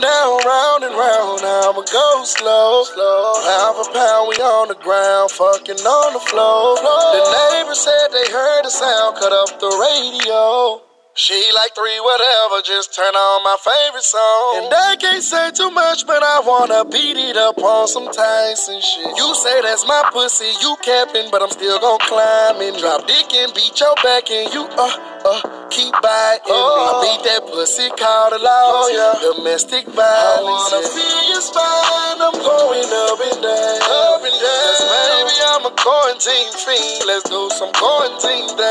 down, round and round. I'ma go slow, slow. Pound for pound, we on the ground, fucking on the floor. The neighbors said they heard the sound, cut up the radio. She like three whatever, just turn on my favorite song. And I can't say too much, but I wanna beat it up on some Tyson shit. You say that's my pussy, you capping, but I'm still gon' climb and drop dick and beat your back and you uh uh keep biting. Oh. I beat that pussy called a law, oh, yeah. domestic violence. I wanna feel your spine, I'm going up and down, up and down. Cause baby, I'm a quarantine fiend. Let's do some quarantine.